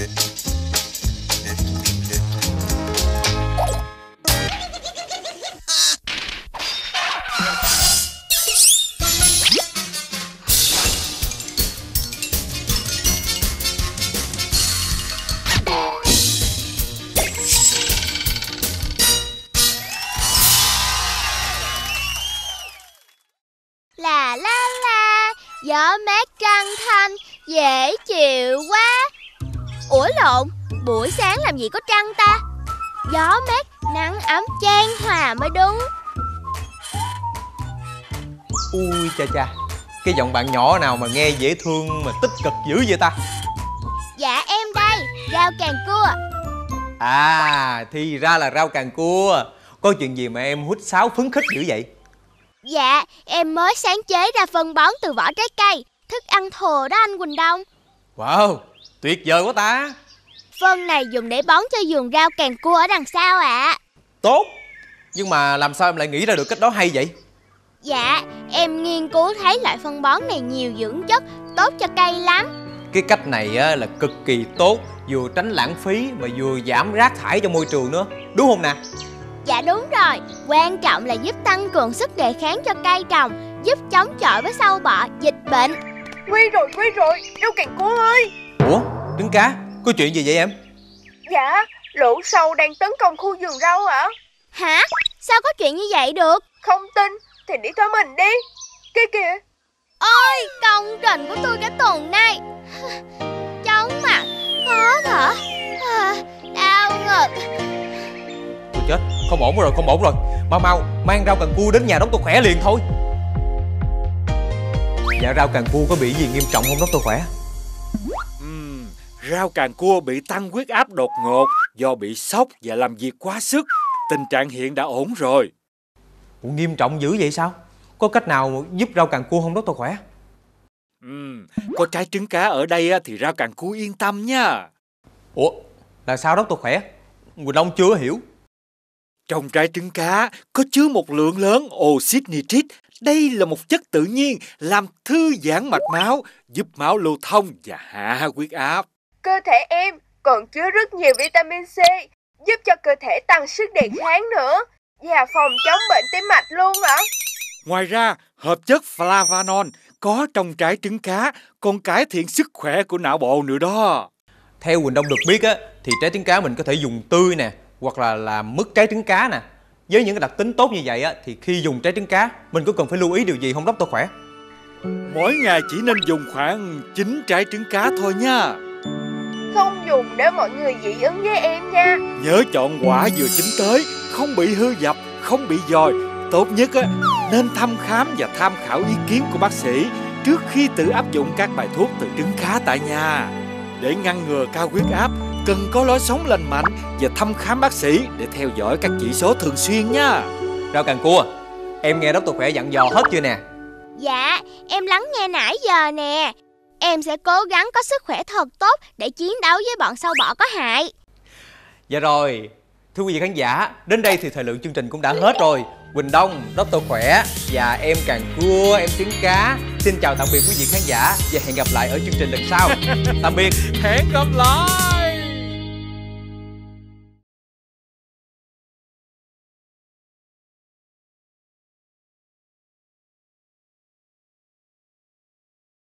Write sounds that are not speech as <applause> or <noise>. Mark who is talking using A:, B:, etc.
A: Là la la Gió mát trăng thanh Dễ chịu quá. Ủa lộn Buổi sáng làm gì có trăng ta? Gió mát Nắng ấm chan hòa mới đúng.
B: Ui cha cha Cái giọng bạn nhỏ nào mà nghe dễ thương mà tích cực dữ vậy ta?
A: Dạ em đây Rau càng cua.
B: À thì ra là rau càng cua. Có chuyện gì mà em hút sáo phấn khích dữ vậy?
A: Dạ em mới sáng chế ra phân bón từ vỏ trái cây Thức ăn thừa đó anh Quỳnh Đông.
B: Wow tuyệt vời quá ta.
A: Phân này dùng để bón cho vườn rau càng cua ở đằng sau ạ.
B: Tốt. Nhưng mà làm sao em lại nghĩ ra được cách đó hay vậy?
A: Dạ em nghiên cứu thấy loại phân bón này nhiều dưỡng chất Tốt cho cây lắm.
B: Cái cách này á, là cực kỳ tốt Vừa tránh lãng phí mà vừa giảm rác thải cho môi trường nữa. Đúng không nè?
A: Dạ đúng rồi, quan trọng là giúp tăng cường sức đề kháng cho cây trồng, giúp chống chọi với sâu bọ, dịch bệnh.
C: Nguy rồi, nguy rồi, rau càng cua ơi
B: trứng cá. Có chuyện gì vậy em?
C: Dạ, lũ sâu đang tấn công khu vườn rau ạ.
A: Hả? Sao có chuyện như vậy được?
C: Không tin thì đi theo mình đi. Kia. Kìa
A: Ôi, công trình của tôi cả tuần nay. <laughs> Chóng mặt, khó thở, à, đau ngực.
B: Tôi chết. Không ổn rồi không ổn rồi. Mau mau. Mang rau càng cua đến nhà đốc tôi khỏe liền thôi. Dạ rau càng cua có bị gì nghiêm trọng không đốc tôi khỏe
D: rau càng cua bị tăng huyết áp đột ngột do bị sốc và làm việc quá sức. Tình trạng hiện đã ổn rồi.
B: Ủa, nghiêm trọng dữ vậy sao Có cách nào giúp rau càng cua không tôi khỏe
D: Ừm, có trái trứng cá ở đây thì rau càng cua yên tâm nha.
B: Ủa là sao tôi khỏe Quỳnh Long chưa hiểu
D: Trong trái trứng cá có chứa một lượng lớn oxit nitric. Đây là một chất tự nhiên làm thư giãn mạch máu, giúp máu lưu thông và hạ huyết áp.
C: Cơ thể em còn chứa rất nhiều vitamin C Giúp cho cơ thể tăng sức đề kháng nữa Và phòng chống bệnh tim mạch luôn ạ
D: Ngoài ra, hợp chất flavanol có trong trái trứng cá còn cải thiện sức khỏe của não bộ nữa đó.
B: Theo Quỳnh Đông được biết á Thì trái trứng cá mình có thể dùng tươi nè Hoặc là làm mứt trái trứng cá nè Với những cái đặc tính tốt như vậy á Thì khi dùng trái trứng cá Mình có cần phải lưu ý điều gì không đốc tôi khỏe
D: Mỗi ngày chỉ nên dùng khoảng 9 trái trứng cá thôi nha.
C: Không dùng để mọi người dị ứng với em nha
D: Nhớ chọn quả vừa chín tới, không bị hư dập, không bị dòi. Tốt nhất á, nên thăm khám và tham khảo ý kiến của bác sĩ trước khi tự áp dụng các bài thuốc từ trứng cá tại nhà. Để ngăn ngừa cao huyết áp, cần có lối sống lành mạnh và thăm khám bác sĩ để theo dõi các chỉ số thường xuyên nha.
B: Rau càng cua Em nghe đốc tôi khỏe dặn dò hết chưa nè
A: Dạ, em lắng nghe nãy giờ nè. Em sẽ cố gắng có sức khỏe thật tốt để chiến đấu với bọn sâu bọ có hại.
B: Dạ rồi Thưa quý vị khán giả Đến đây thì thời lượng chương trình cũng đã hết rồi Quỳnh Đông, Dr. Khỏe và em Càng Cua, em Trứng Cá Xin chào tạm biệt quý vị khán giả Và hẹn gặp lại ở chương trình lần sau Tạm biệt <laughs>
D: Hẹn gặp lại!